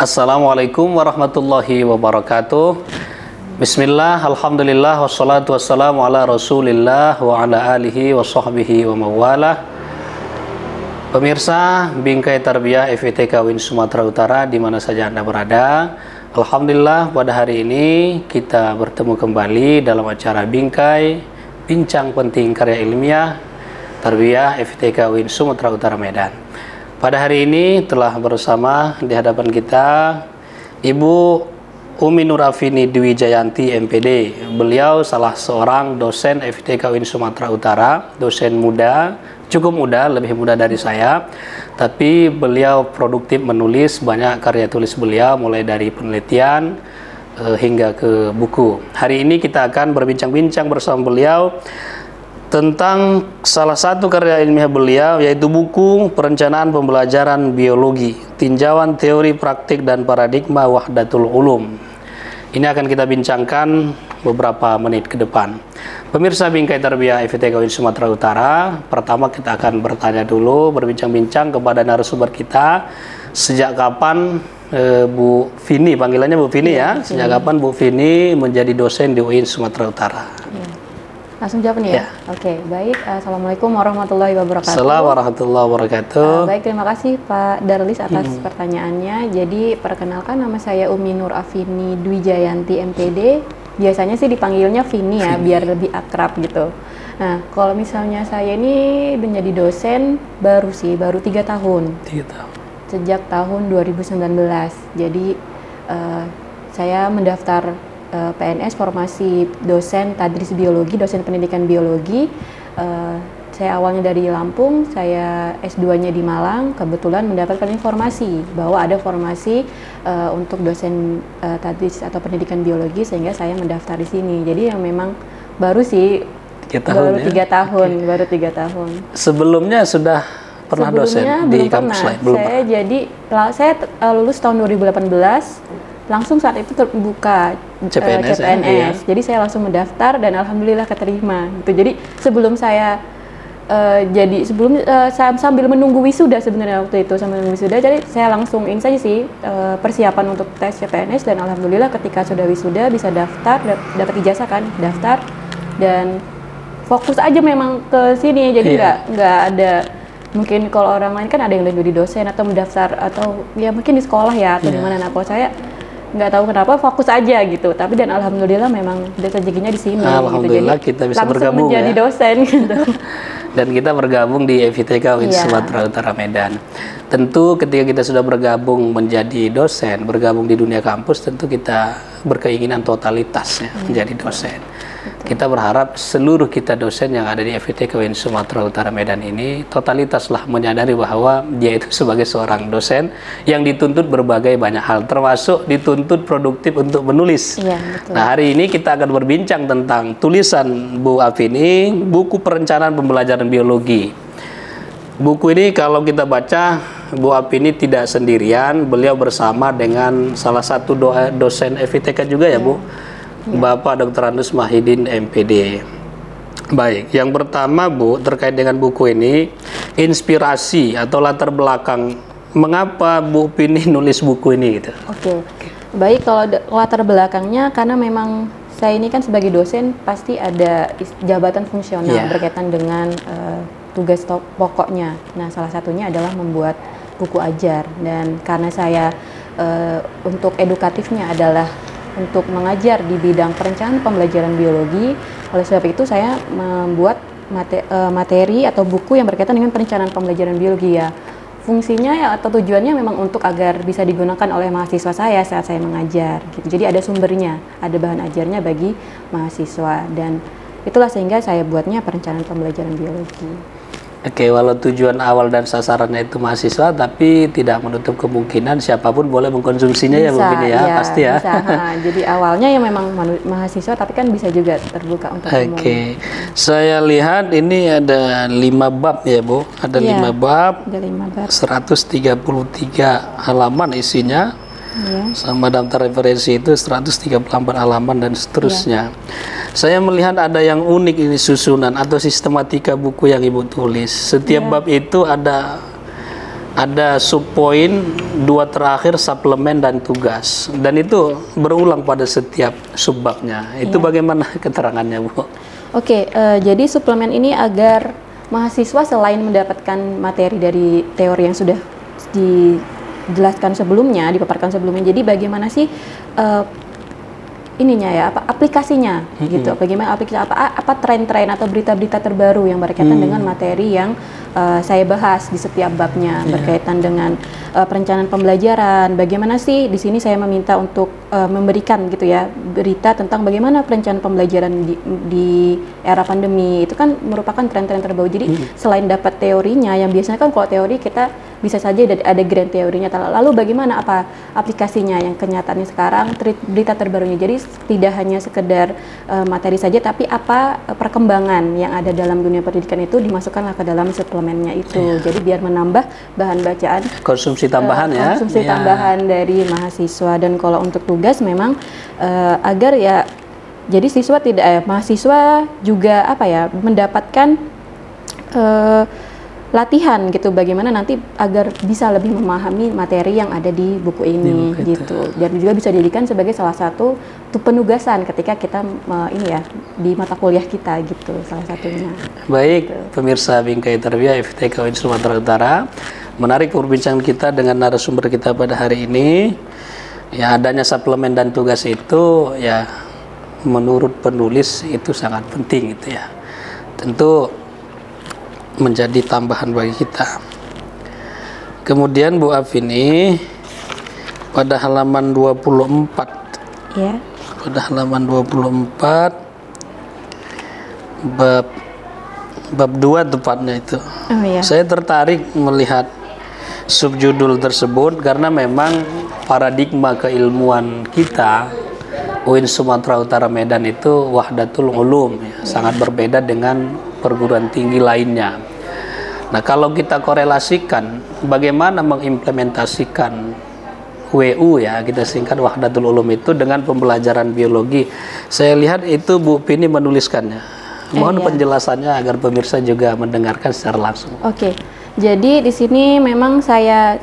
Assalamualaikum warahmatullahi wabarakatuh. Bismillah, alhamdulillah, wassalatu wassalamu ala rasulillah wa ala alihi wa sahbihi wa mawalah. Pemirsa Bingkai Tarbiyah FITK Win Sumatera Utara di mana saja Anda berada. Alhamdulillah pada hari ini kita bertemu kembali dalam acara Bingkai Bincang Penting Karya Ilmiah Tarbiyah FITK Win Sumatera Utara Medan. Pada hari ini telah bersama di hadapan kita Ibu Umi Nurafini Dwi Jayanti MPD. Beliau salah seorang dosen FITK Win Sumatera Utara, dosen muda cukup muda, lebih muda dari saya. Tapi beliau produktif menulis banyak karya tulis beliau mulai dari penelitian uh, hingga ke buku. Hari ini kita akan berbincang-bincang bersama beliau tentang salah satu karya ilmiah beliau yaitu buku Perencanaan Pembelajaran Biologi, Tinjauan Teori Praktik dan Paradigma Wahdatul Ulum. Ini akan kita bincangkan beberapa menit ke depan. Pemirsa Bingkai Tarbiyah FITK Win Sumatera Utara, pertama kita akan bertanya dulu, berbincang-bincang kepada narasumber kita, sejak kapan e, Bu Vini, panggilannya Bu Vini ya, ya sejak kapan Bu Vini menjadi dosen di UIN Sumatera Utara? Langsung jawab nih ya? ya. Oke, baik. Assalamualaikum warahmatullahi wabarakatuh. Assalamualaikum warahmatullahi wabarakatuh. Uh, baik, terima kasih Pak Darlis atas hmm. pertanyaannya. Jadi, perkenalkan nama saya Umi Nur Afini Dwi Jayanti MPD. Biasanya sih dipanggilnya Vini ya, Vini. biar lebih akrab gitu. Nah, kalau misalnya saya ini menjadi dosen baru sih, baru tiga tahun. Tiga tahun. Sejak tahun 2019. Jadi, uh, saya mendaftar uh, eh, PNS formasi dosen tadris biologi, dosen pendidikan biologi. Uh, saya awalnya dari Lampung, saya S2-nya di Malang, kebetulan mendapatkan informasi bahwa ada formasi uh, untuk dosen uh, tadris atau pendidikan biologi sehingga saya mendaftar di sini. Jadi yang memang baru sih tiga tahun baru ya? tiga tahun, okay. baru tiga tahun. Sebelumnya sudah pernah Sebelumnya dosen di kampus lain? Belum saya pernah. jadi saya lulus tahun 2018 langsung saat itu terbuka CPNS, uh, CPNS. Ya? jadi saya langsung mendaftar dan alhamdulillah keterima gitu jadi sebelum saya uh, jadi sebelum uh, sambil menunggu wisuda sebenarnya waktu itu sambil menunggu wisuda jadi saya langsung ini saja sih uh, persiapan untuk tes CPNS dan alhamdulillah ketika sudah wisuda bisa daftar dapat ijazah kan daftar dan fokus aja memang ke sini jadi iya. nggak yeah. nggak ada mungkin kalau orang lain kan ada yang lebih di dosen atau mendaftar atau ya mungkin di sekolah ya atau yeah. di mana nah kalau saya nggak tahu kenapa fokus aja gitu tapi dan alhamdulillah memang rezekinya di sini alhamdulillah gitu. Jadi, kita bisa bergabung menjadi ya. dosen gitu dan kita bergabung di FITK Win yeah. Sumatera Utara Medan tentu ketika kita sudah bergabung menjadi dosen bergabung di dunia kampus tentu kita berkeinginan totalitas ya, hmm. menjadi dosen kita berharap seluruh kita dosen yang ada di FIT KWN Sumatera Utara Medan ini totalitaslah menyadari bahwa dia itu sebagai seorang dosen yang dituntut berbagai banyak hal termasuk dituntut produktif untuk menulis. Ya, betul. Nah, hari ini kita akan berbincang tentang tulisan Bu Afini, buku perencanaan pembelajaran biologi. Buku ini kalau kita baca Bu Afini tidak sendirian, beliau bersama dengan salah satu dosen FITK juga ya, ya. Bu ya. Bapak Dr. Andus Mahidin MPD. Baik, yang pertama Bu terkait dengan buku ini inspirasi atau latar belakang mengapa Bu Pini nulis buku ini gitu. Oke. Baik kalau latar belakangnya karena memang saya ini kan sebagai dosen pasti ada jabatan fungsional yeah. berkaitan dengan uh, tugas pokoknya. Nah, salah satunya adalah membuat buku ajar dan karena saya uh, untuk edukatifnya adalah untuk mengajar di bidang perencanaan pembelajaran biologi. Oleh sebab itu saya membuat eh, materi atau buku yang berkaitan dengan perencanaan pembelajaran biologi ya. Fungsinya ya atau tujuannya memang untuk agar bisa digunakan oleh mahasiswa saya saat saya mengajar gitu. Jadi ada sumbernya, ada bahan ajarnya bagi mahasiswa dan itulah sehingga saya buatnya perencanaan pembelajaran biologi. Oke, walau tujuan awal dan sasarannya itu mahasiswa, tapi tidak menutup kemungkinan siapa pun boleh mengkonsumsinya bisa, ya mungkin ya, ya pasti ya. Bisa, ha, jadi awalnya ya memang mahasiswa, tapi kan bisa juga terbuka untuk Oke, okay. saya lihat ini ada lima bab ya bu, ada ya, lima bab, ada lima bab, 133 halaman isinya ya. sama daftar referensi itu 134 halaman dan seterusnya. Ya. Saya melihat ada yang unik ini susunan atau sistematika buku yang ibu tulis. Setiap ya. bab itu ada ada subpoin dua terakhir suplemen dan tugas dan itu berulang pada setiap subbabnya itu ya. bagaimana keterangannya bu? Oke uh, jadi suplemen ini agar mahasiswa selain mendapatkan materi dari teori yang sudah dijelaskan sebelumnya dipaparkan sebelumnya jadi bagaimana sih uh, ininya ya apa aplikasinya hmm. gitu bagaimana aplikasi apa apa tren-tren atau berita-berita terbaru yang berkaitan hmm. dengan materi yang uh, saya bahas di setiap babnya yeah. berkaitan dengan uh, perencanaan pembelajaran bagaimana sih di sini saya meminta untuk uh, memberikan gitu ya berita tentang bagaimana perencanaan pembelajaran di, di era pandemi itu kan merupakan tren-tren terbaru jadi hmm. selain dapat teorinya yang biasanya kan kalau teori kita bisa saja ada grand teorinya lalu. Bagaimana apa aplikasinya yang kenyataannya sekarang berita terbarunya? Jadi tidak hanya sekedar uh, materi saja tapi apa uh, perkembangan yang ada dalam dunia pendidikan itu dimasukkanlah ke dalam suplemennya itu. Yeah. jadi biar menambah bahan bacaan konsumsi tambahan uh, ya. konsumsi yeah. tambahan dari mahasiswa. Dan kalau untuk tugas memang uh, agar ya jadi siswa tidak eh, mahasiswa juga apa ya mendapatkan uh, latihan gitu bagaimana nanti agar bisa lebih memahami materi yang ada di buku ini di gitu. Dan juga bisa dijadikan sebagai salah satu penugasan ketika kita uh, ini ya di mata kuliah kita gitu salah satunya. Baik gitu. pemirsa Bingkai Tarbiyah FTK Sumatera Utara. Menarik perbincangan kita dengan narasumber kita pada hari ini. Ya adanya suplemen dan tugas itu ya menurut penulis itu sangat penting gitu ya. Tentu menjadi tambahan bagi kita. Kemudian Bu Af ini pada halaman 24 ya. Pada halaman 24 bab bab 2 tepatnya itu. Oh, ya. Saya tertarik melihat subjudul tersebut karena memang paradigma keilmuan kita UIN Sumatera Utara Medan itu Wahdatul Ulum ya, sangat berbeda dengan perguruan tinggi lainnya. Nah, kalau kita korelasikan bagaimana mengimplementasikan WU ya, kita singkat Wahdatul Ulum itu dengan pembelajaran biologi. Saya lihat itu Bu Pini menuliskannya. Mohon eh, iya. penjelasannya agar pemirsa juga mendengarkan secara langsung. Oke. Jadi di sini memang saya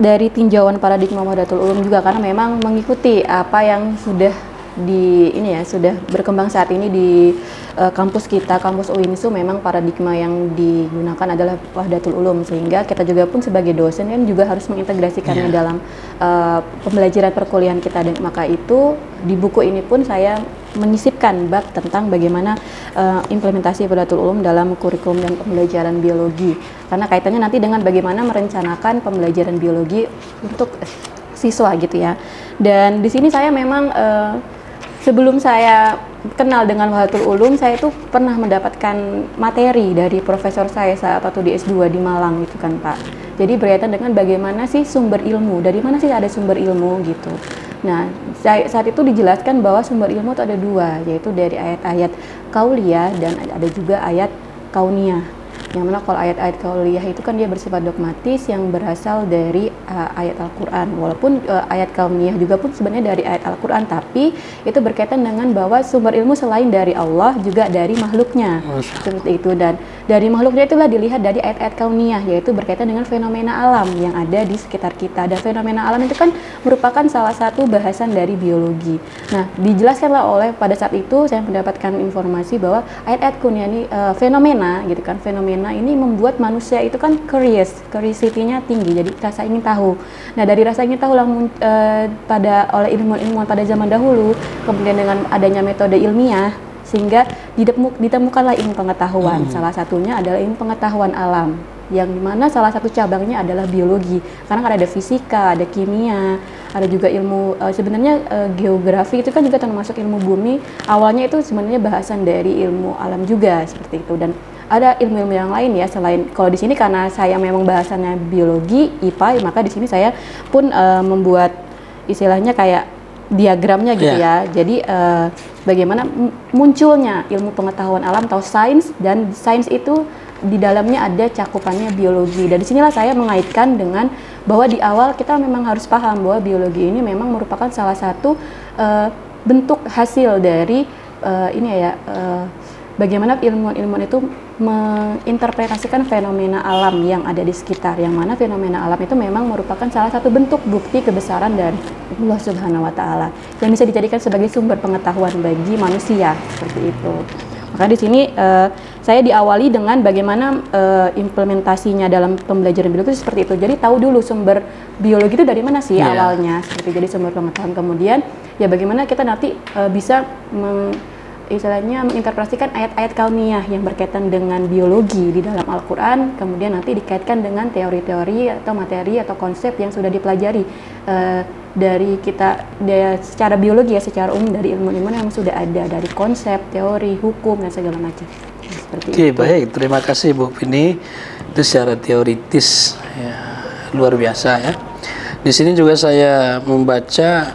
dari tinjauan paradigma Wahdatul Ulum juga karena memang mengikuti apa yang sudah di ini ya sudah berkembang saat ini di uh, kampus kita kampus UINSU memang paradigma yang digunakan adalah wahdatul ulum sehingga kita juga pun sebagai dosen kan juga harus mengintegrasikannya yeah. dalam uh, pembelajaran perkuliahan kita. Dan maka itu di buku ini pun saya menyisipkan bab tentang bagaimana uh, implementasi wahdatul ulum dalam kurikulum dan pembelajaran biologi. Karena kaitannya nanti dengan bagaimana merencanakan pembelajaran biologi untuk siswa gitu ya. Dan di sini saya memang uh, sebelum saya kenal dengan Wahatul Ulum, saya itu pernah mendapatkan materi dari profesor saya saat waktu di S2 di Malang gitu kan Pak. Jadi berkaitan dengan bagaimana sih sumber ilmu, dari mana sih ada sumber ilmu gitu. Nah, saat itu dijelaskan bahwa sumber ilmu itu ada dua, yaitu dari ayat-ayat kauliyah dan ada juga ayat kauniyah yang mana kalau ayat-ayat kauliyah itu kan dia bersifat dogmatis yang berasal dari uh, ayat Al-Quran. Walaupun uh, ayat kauniyah juga pun sebenarnya dari ayat Al-Quran tapi itu berkaitan dengan bahwa sumber ilmu selain dari Allah juga dari makhluknya. Seperti itu. Dan dari makhluknya itulah dilihat dari ayat-ayat kauniyah yaitu berkaitan dengan fenomena alam yang ada di sekitar kita. Dan fenomena alam itu kan merupakan salah satu bahasan dari biologi. Nah dijelaskanlah oleh pada saat itu saya mendapatkan informasi bahwa ayat-ayat kauniyah ini uh, fenomena gitu kan fenomena fenomena ini membuat manusia itu kan curious, curiosity-nya tinggi, jadi rasa ingin tahu. Nah dari rasa ingin tahu lah uh, pada oleh ilmuwan-ilmuwan pada zaman dahulu, kemudian dengan adanya metode ilmiah, sehingga ditemukanlah ilmu pengetahuan. Hmm. Salah satunya adalah ilmu pengetahuan alam, yang di mana salah satu cabangnya adalah biologi. Karena kan ada fisika, ada kimia, ada juga ilmu uh, sebenarnya uh, geografi itu kan juga termasuk ilmu bumi. Awalnya itu sebenarnya bahasan dari ilmu alam juga seperti itu dan ada ilmu-ilmu yang lain ya selain kalau di sini karena saya memang bahasannya biologi IPA maka di sini saya pun uh, membuat istilahnya kayak diagramnya gitu yeah. ya. Jadi uh, bagaimana munculnya ilmu pengetahuan alam atau sains dan sains itu di dalamnya ada cakupannya biologi. Dan di sinilah saya mengaitkan dengan bahwa di awal kita memang harus paham bahwa biologi ini memang merupakan salah satu uh, bentuk hasil dari uh, ini ya uh, bagaimana ilmuwan-ilmuwan itu menginterpretasikan fenomena alam yang ada di sekitar yang mana fenomena alam itu memang merupakan salah satu bentuk bukti kebesaran dari Allah Subhanahu wa taala yang bisa dijadikan sebagai sumber pengetahuan bagi manusia seperti itu. Maka di sini uh, saya diawali dengan bagaimana uh, implementasinya dalam pembelajaran biologi seperti itu. Jadi tahu dulu sumber biologi itu dari mana sih yeah. awalnya seperti jadi sumber pengetahuan. Kemudian ya bagaimana kita nanti uh, bisa istilahnya menginterpretasikan ayat-ayat kauniyah yang berkaitan dengan biologi di dalam Al-Quran, kemudian nanti dikaitkan dengan teori-teori atau materi atau konsep yang sudah dipelajari uh, dari kita de, secara biologi ya, secara umum dari ilmu-ilmu yang sudah ada dari konsep, teori, hukum dan segala macam. Seperti Oke, itu. baik. Terima kasih Bu Pini. Itu secara teoritis ya, luar biasa ya. Di sini juga saya membaca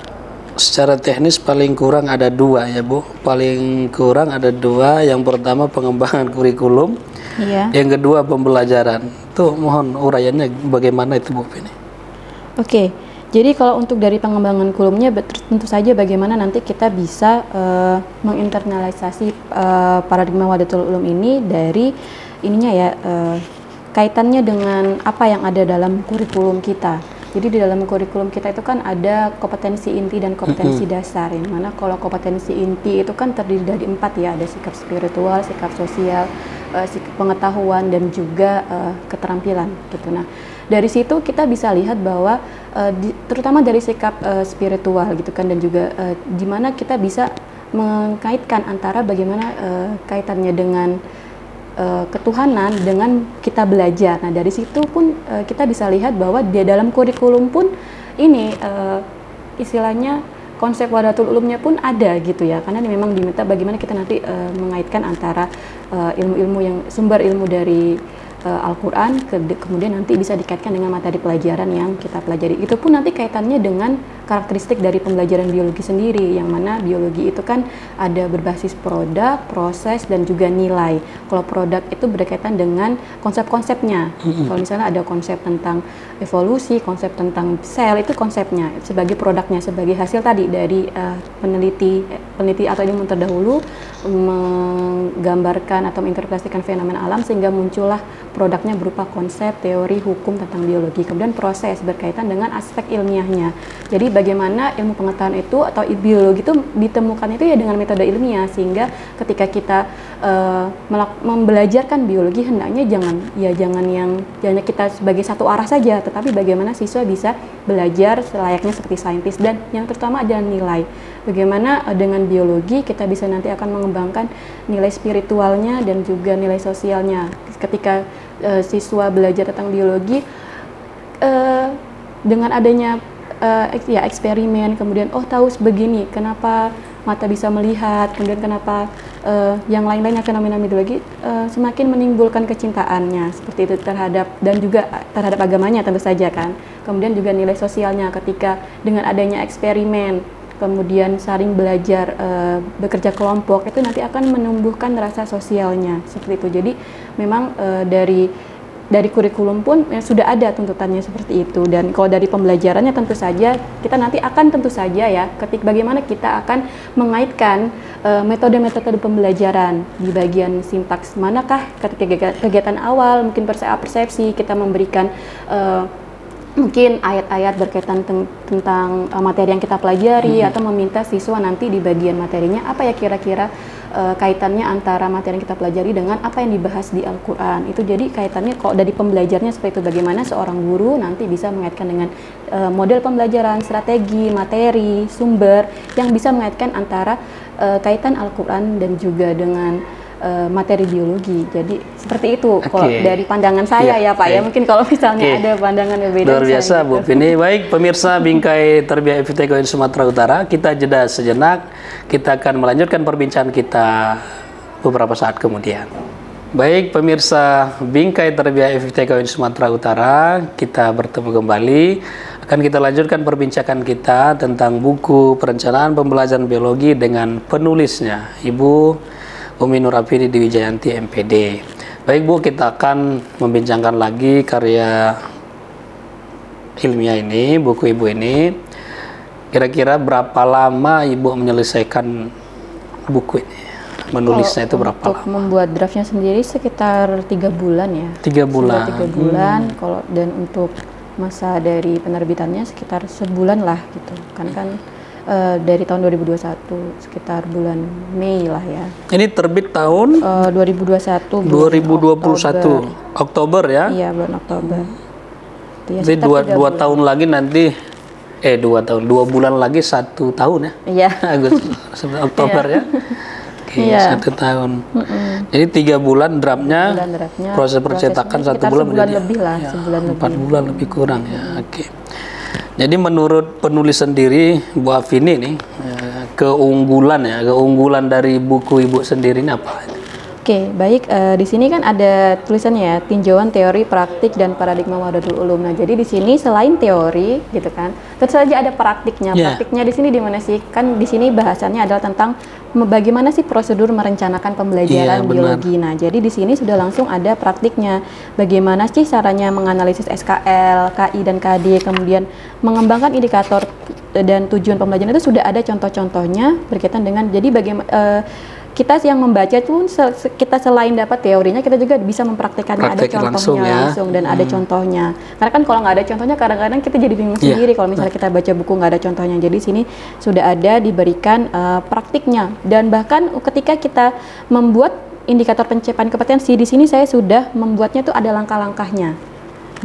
secara teknis paling kurang ada dua ya Bu. Paling kurang ada dua. Yang pertama pengembangan kurikulum. Iya. Yang kedua pembelajaran. Tuh mohon uraiannya bagaimana itu Bu Pini. Oke. Jadi kalau untuk dari pengembangan kurikulumnya tentu saja bagaimana nanti kita bisa uh, menginternalisasi uh, paradigma wadatul ulum ini dari ininya ya uh, kaitannya dengan apa yang ada dalam kurikulum kita. Jadi di dalam kurikulum kita itu kan ada kompetensi inti dan kompetensi mm -hmm. dasar. Yang mana kalau kompetensi inti itu kan terdiri dari empat ya, ada sikap spiritual, sikap sosial, uh, sikap pengetahuan dan juga uh, keterampilan gitu. Nah, dari situ kita bisa lihat bahwa uh, di, terutama dari sikap uh, spiritual gitu kan dan juga uh, di mana kita bisa mengkaitkan antara bagaimana uh, kaitannya dengan uh, ketuhanan dengan kita belajar. Nah dari situ pun uh, kita bisa lihat bahwa di dalam kurikulum pun ini uh, istilahnya konsep wadatul ulumnya pun ada gitu ya karena memang diminta bagaimana kita nanti uh, mengaitkan antara ilmu-ilmu uh, yang sumber ilmu dari uh, Al-Quran ke, kemudian nanti bisa dikaitkan dengan materi pelajaran yang kita pelajari itu pun nanti kaitannya dengan karakteristik dari pembelajaran biologi sendiri yang mana biologi itu kan ada berbasis produk, proses dan juga nilai kalau produk itu berkaitan dengan konsep-konsepnya mm-hmm. kalau misalnya ada konsep tentang evolusi, konsep tentang sel itu konsepnya sebagai produknya sebagai hasil tadi dari uh, peneliti peneliti atau ilmu terdahulu menggambarkan atau menginterpretasikan fenomena alam sehingga muncullah produknya berupa konsep, teori, hukum tentang biologi. Kemudian proses berkaitan dengan aspek ilmiahnya. Jadi bagaimana ilmu pengetahuan itu atau biologi itu ditemukan itu ya dengan metode ilmiah sehingga ketika kita uh, membelajarkan biologi hendaknya jangan ya jangan yang jangan kita sebagai satu arah saja, tetapi bagaimana siswa bisa belajar selayaknya seperti saintis dan yang terutama adalah nilai. Bagaimana uh, dengan biologi kita bisa nanti akan mengembangkan nilai spiritualnya dan juga nilai sosialnya ketika uh, siswa belajar tentang biologi uh, dengan adanya uh, ya eksperimen kemudian oh tahu begini kenapa mata bisa melihat kemudian kenapa uh, yang lain-lainnya fenomena biologi uh, semakin menimbulkan kecintaannya seperti itu terhadap dan juga terhadap agamanya tentu saja kan. Kemudian juga nilai sosialnya ketika dengan adanya eksperimen kemudian saling belajar uh, bekerja kelompok itu nanti akan menumbuhkan rasa sosialnya seperti itu. Jadi memang uh, dari dari kurikulum pun ya, sudah ada tuntutannya seperti itu dan kalau dari pembelajarannya tentu saja kita nanti akan tentu saja ya ketik bagaimana kita akan mengaitkan eh, metode-metode uh, pembelajaran di bagian sintaks manakah ketika kegiatan awal mungkin persepsi kita memberikan uh, mungkin ayat-ayat berkaitan ten tentang uh, materi yang kita pelajari hmm. atau meminta siswa nanti di bagian materinya apa ya kira-kira uh, kaitannya antara materi yang kita pelajari dengan apa yang dibahas di Al-Qur'an. Itu jadi kaitannya kok dari pembelajarnya seperti itu bagaimana seorang guru nanti bisa mengaitkan dengan uh, model pembelajaran, strategi, materi, sumber yang bisa mengaitkan antara uh, kaitan Al-Qur'an dan juga dengan uh, materi biologi. Jadi seperti itu okay. kalau dari pandangan saya ya, ya Pak okay. ya. Mungkin kalau misalnya okay. ada pandangan yang berbeda. Luar biasa gitu. Bu Vini. Baik pemirsa Bingkai Terbiak FITK Sumatera Utara, kita jeda sejenak. Kita akan melanjutkan perbincangan kita beberapa saat kemudian. Baik pemirsa Bingkai Terbiak FITK Sumatera Utara, kita bertemu kembali akan kita lanjutkan perbincangan kita tentang buku perencanaan pembelajaran biologi dengan penulisnya Ibu Umi di Wijayanti MPD. Baik Bu, kita akan membincangkan lagi karya ilmiah ini, buku Ibu ini. Kira-kira berapa lama Ibu menyelesaikan buku ini? menulisnya itu berapa untuk lama? membuat draftnya sendiri sekitar tiga bulan ya. Tiga bulan. tiga bulan. Kalau dan untuk masa dari penerbitannya sekitar sebulan lah gitu. Kan kan eh, dari tahun 2021 sekitar bulan Mei lah ya. Ini terbit tahun Eh, 2021 bulan 2021 Oktober. Oktober ya. Iya bulan Oktober. Itu ya, Jadi dua, dua bulan. tahun lagi nanti eh dua tahun dua bulan lagi satu tahun ya Iya. Agustus Oktober ya Oke, Iya. satu tahun jadi tiga bulan draftnya Bulan draftnya, proses percetakan satu bulan sebulan menjadi- lebih lah, ya, sebulan empat lebih. bulan lebih kurang ya oke jadi menurut penulis sendiri Bu Afini nih eh, keunggulan ya keunggulan dari buku ibu sendiri ini apa Oke, baik. Eh, di sini kan ada tulisannya ya, tinjauan teori, praktik, dan paradigma Wahdatul Ulum. Nah, jadi di sini selain teori, gitu kan, tentu saja ada praktiknya. Yeah. Praktiknya di sini di mana sih? Kan di sini bahasannya adalah tentang bagaimana sih prosedur merencanakan Iya, pembelajaran benar. biologi. Nah, jadi di sini sudah langsung ada praktiknya. Bagaimana sih caranya menganalisis SKL, KI, dan KD, kemudian mengembangkan indikator dan tujuan pembelajaran itu sudah ada contoh-contohnya berkaitan dengan jadi bagaimana kita yang membaca se- kita selain dapat teorinya kita juga bisa mempraktikannya. Ada contohnya langsung langsung, ya. dan ada contohnya. Karena kan kalau nggak ada contohnya kadang-kadang kita jadi bingung Iya. sendiri. Kalau misalnya kita baca buku nggak ada contohnya. Jadi sini sudah ada diberikan eh, praktiknya. Dan bahkan ketika kita membuat indikator pencapaian kompetensi di sini saya sudah membuatnya tuh ada langkah-langkahnya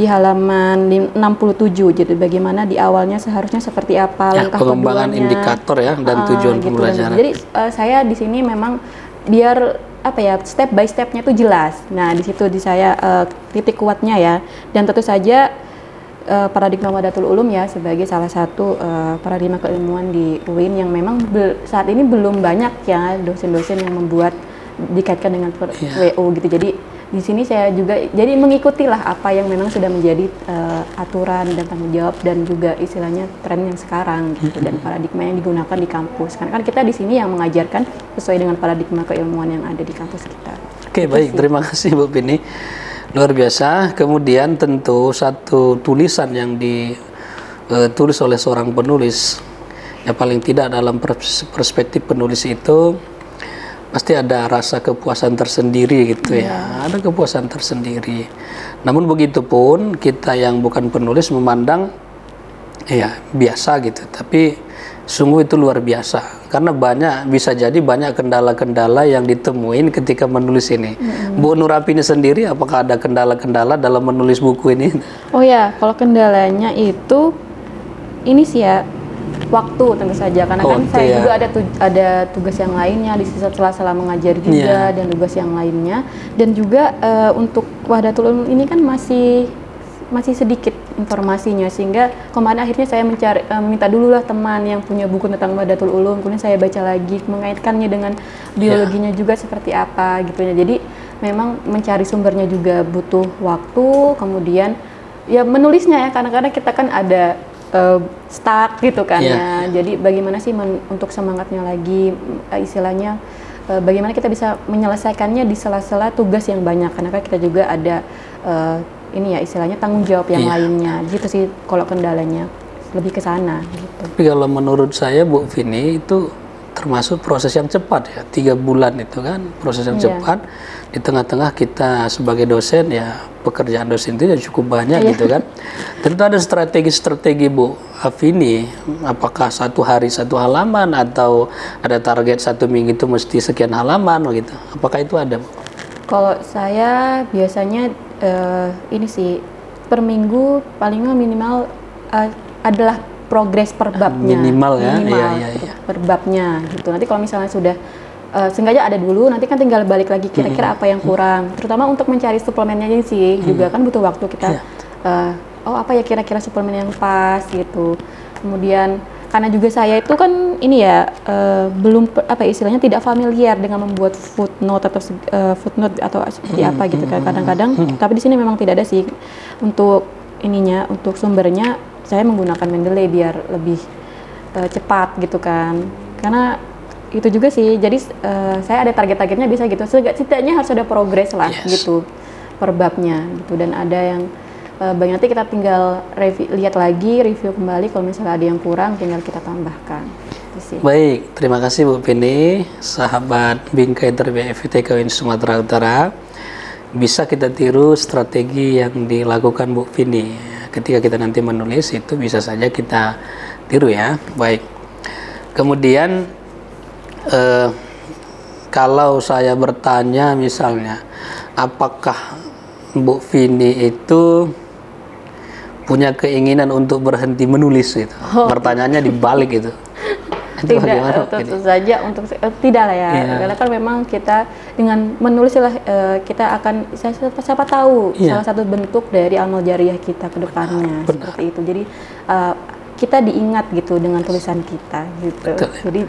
di halaman lim- 67 jadi bagaimana di awalnya seharusnya seperti apa Ya, langkah pengembangan keduanya. indikator ya dan Ah, tujuan gitu. Dan pembelajaran. Jadi eh, saya di sini memang biar apa ya step by stepnya itu jelas. Nah di situ di saya eh, titik kuatnya ya. Dan tentu saja eh, paradigma Wadatul Ulum ya sebagai salah satu eh, paradigma keilmuan di UIN yang memang saat ini belum banyak ya dosen-dosen yang membuat dikaitkan dengan Iya. WO gitu. Jadi di sini saya juga jadi mengikutilah apa yang memang sudah menjadi eh, aturan dan tanggung jawab dan juga istilahnya tren yang sekarang gitu dan paradigma yang digunakan di kampus. Karena kan kita di sini yang mengajarkan sesuai dengan paradigma keilmuan yang ada di kampus kita. Oke baik, terima kasih Bu Pini. Luar biasa. Kemudian tentu satu tulisan yang ditulis oleh seorang penulis, ya paling tidak dalam pers- perspektif penulis itu pasti ada rasa kepuasan tersendiri gitu ya. Ada kepuasan tersendiri. Namun begitu pun kita yang bukan penulis memandang ya biasa gitu, tapi sungguh itu luar biasa karena banyak bisa jadi banyak kendala-kendala yang ditemuin ketika menulis ini. Bu Nurapini sendiri apakah ada kendala-kendala dalam menulis buku ini? Oh ya, kalau kendalanya itu ini sih ya waktu tentu saja karena kan Waktu saya ya. juga ada tu- ada tugas yang lainnya di sisa sela-sela mengajar juga Iya. dan tugas yang lainnya dan juga eh, untuk Wahdatul Ulum ini kan masih masih sedikit informasinya sehingga kemarin akhirnya saya mencari eh, minta dulu lah teman yang punya buku tentang Wahdatul Ulum kemudian saya baca lagi mengaitkannya dengan biologinya juga seperti apa gitu ya jadi memang mencari sumbernya juga butuh waktu kemudian ya menulisnya ya kadang-kadang kita kan ada eh, start gitu kan Iya. ya jadi bagaimana sih men- untuk semangatnya lagi eh, istilahnya eh, bagaimana kita bisa menyelesaikannya di sela-sela tugas yang banyak karena kan kita juga ada eh, ini ya istilahnya tanggung jawab yang Iya. lainnya gitu sih kalau kendalanya lebih ke sana gitu. Tapi kalau menurut saya Bu Vini itu termasuk proses yang cepat ya tiga bulan itu kan proses yang Iya. cepat di tengah-tengah kita sebagai dosen ya pekerjaan dosen itu ya cukup banyak Iya. gitu kan tentu ada strategi-strategi Bu Afini apakah satu hari satu halaman atau ada target satu minggu itu mesti sekian halaman gitu apakah itu ada Bu? Kalau saya biasanya eh, ini sih per minggu paling minimal eh, adalah progres per babnya. Minimal ya, Minimal iya, iya, iya. per babnya gitu. Nanti kalau misalnya sudah eh, sengaja ada dulu, nanti kan tinggal balik lagi kira-kira apa yang kurang. Terutama untuk mencari suplemennya ini sih juga kan butuh waktu kita. Iya. eh, oh apa ya kira-kira suplemen yang pas gitu. Kemudian karena juga saya itu kan ini ya eh, belum apa ya, istilahnya tidak familiar dengan membuat footnote atau eh, footnote atau seperti apa gitu kan kadang-kadang tapi di sini memang tidak ada sih untuk ininya untuk sumbernya saya menggunakan Mendeley biar lebih cepat gitu kan karena itu juga sih jadi eh, saya ada target-targetnya bisa gitu setidaknya harus ada progres lah Yes. gitu per babnya gitu dan ada yang eh, banyak nanti kita tinggal lihat lagi review kembali kalau misalnya ada yang kurang tinggal kita tambahkan Baik, terima kasih Bu Pini, sahabat Bingkai Terbiak FITK UIN Sumatera Utara. Bisa kita tiru strategi yang dilakukan Bu Pini. Ketika kita nanti menulis itu bisa saja kita tiru ya. Baik. Kemudian eh, kalau saya bertanya misalnya, apakah Bu Vini itu punya keinginan untuk berhenti menulis itu? Oh. Pertanyaannya dibalik itu itu tidak bagaimana, tentu saja untuk uh, tidak lah ya yeah. karena kan memang kita dengan menulis lah uh, kita akan siapa, siapa tahu yeah. salah satu bentuk dari amal jariah kita ke depannya seperti itu jadi uh, kita diingat gitu dengan tulisan kita gitu. Betul. jadi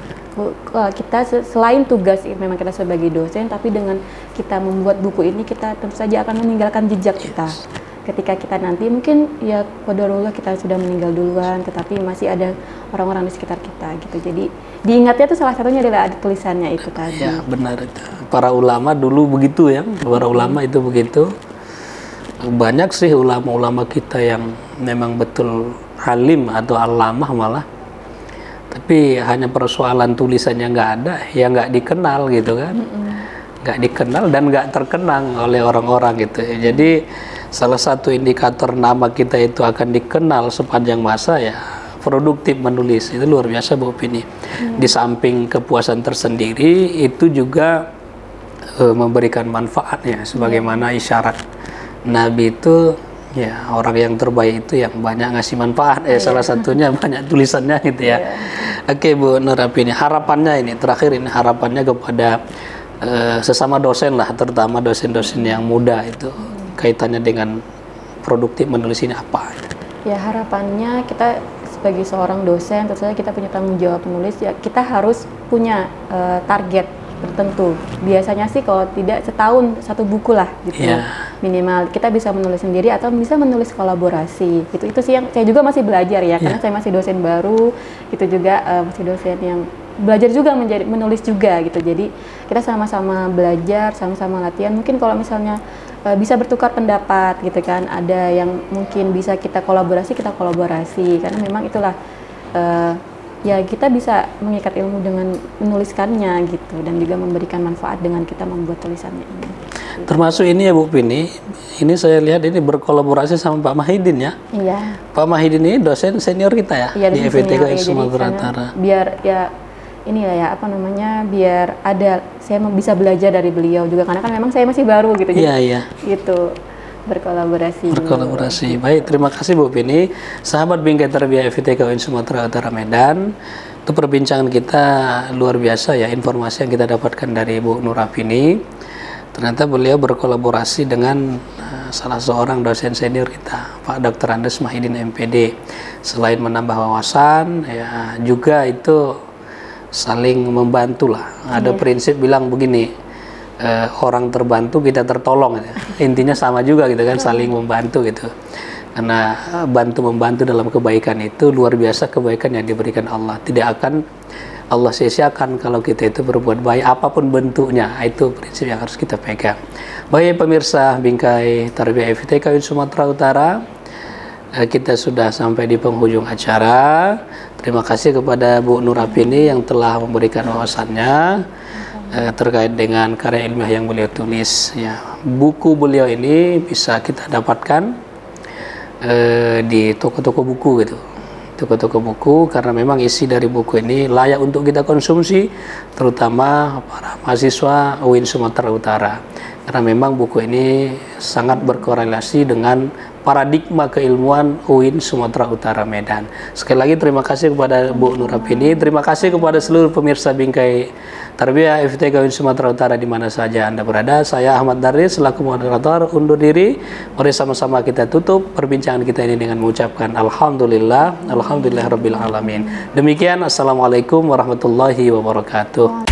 uh, kita selain tugas memang kita sebagai dosen tapi dengan kita membuat buku ini kita tentu saja akan meninggalkan jejak yes. kita. Ketika kita nanti mungkin ya kodarullah kita sudah meninggal duluan tetapi masih ada orang-orang di sekitar kita gitu. Jadi diingatnya itu salah satunya adalah ada tulisannya itu tadi. ya benar para ulama dulu begitu ya para ulama itu begitu. Banyak sih ulama-ulama kita yang memang betul halim atau alamah malah tapi hanya persoalan tulisannya nggak ada ya nggak dikenal gitu kan nggak mm -mm. dikenal dan nggak terkenang oleh orang-orang gitu jadi salah satu indikator nama kita itu akan dikenal sepanjang masa ya produktif menulis itu luar biasa Bu Pini. Hmm. Di samping kepuasan tersendiri itu juga uh, memberikan manfaatnya sebagaimana isyarat Nabi itu ya orang yang terbaik itu yang banyak ngasih manfaat ya salah satunya banyak tulisannya gitu ya. Yeah. Oke Bu Nurapini harapannya ini terakhir ini harapannya kepada uh, sesama dosen lah terutama dosen-dosen yang muda itu kaitannya dengan produktif menulis ini apa? Ya harapannya kita sebagai seorang dosen, tentu saja kita punya tanggung jawab menulis. Ya kita harus punya uh, target tertentu. Biasanya sih kalau tidak setahun satu buku lah gitu yeah. minimal. Kita bisa menulis sendiri atau bisa menulis kolaborasi. Gitu itu sih yang saya juga masih belajar ya, yeah. karena saya masih dosen baru. Itu juga uh, masih dosen yang belajar juga menjadi menulis juga gitu. Jadi kita sama-sama belajar, sama-sama latihan. Mungkin kalau misalnya uh, bisa bertukar pendapat gitu kan ada yang mungkin bisa kita kolaborasi kita kolaborasi karena memang itulah uh, ya kita bisa mengikat ilmu dengan menuliskannya gitu dan juga memberikan manfaat dengan kita membuat tulisannya ini. Termasuk ini ya Bu Pini, ini saya lihat ini berkolaborasi sama Pak Mahidin ya. Iya. Pak Mahidin ini dosen senior kita ya iya, di FETK ya, Sumatera Utara. Biar ya ini lah ya apa namanya biar ada saya bisa belajar dari beliau juga karena kan memang saya masih baru gitu iya iya gitu berkolaborasi berkolaborasi dulu. baik terima kasih Bu Pini sahabat bingkai terbiak FITK UIN Sumatera Utara Medan itu perbincangan kita luar biasa ya informasi yang kita dapatkan dari Bu Nurafini ternyata beliau berkolaborasi dengan uh, salah seorang dosen senior kita Pak Dr. Andes Mahidin MPD selain menambah wawasan ya juga itu saling membantu lah. Ada yeah. prinsip bilang begini, uh, orang terbantu kita tertolong. Gitu. Intinya sama juga gitu kan, saling membantu gitu. Karena eh, bantu membantu dalam kebaikan itu luar biasa kebaikan yang diberikan Allah. Tidak akan Allah sia-siakan kalau kita itu berbuat baik apa pun bentuknya. Itu prinsip yang harus kita pegang. Baik pemirsa Bingkai Tarbiyah FTK Sumatera Utara, eh, kita sudah sampai di penghujung acara. Terima kasih kepada Bu Nurapini yang telah memberikan wawasannya eh, terkait dengan karya ilmiah yang beliau tulis. Ya, buku beliau ini bisa kita dapatkan eh, di toko-toko buku gitu toko-toko buku karena memang isi dari buku ini layak untuk kita konsumsi terutama para mahasiswa UIN Sumatera Utara karena memang buku ini sangat berkorelasi dengan paradigma keilmuan UIN Sumatera Utara Medan. Sekali lagi terima kasih kepada Bu Nurapini, terima kasih kepada seluruh pemirsa Bingkai Tarbiyah FTK UIN Sumatera Utara di mana saja Anda berada. Saya Ahmad Daris selaku moderator undur diri. Mari sama-sama kita tutup perbincangan kita ini dengan mengucapkan alhamdulillah, alhamdulillah alamin. Demikian assalamualaikum warahmatullahi wabarakatuh.